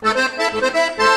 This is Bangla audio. Música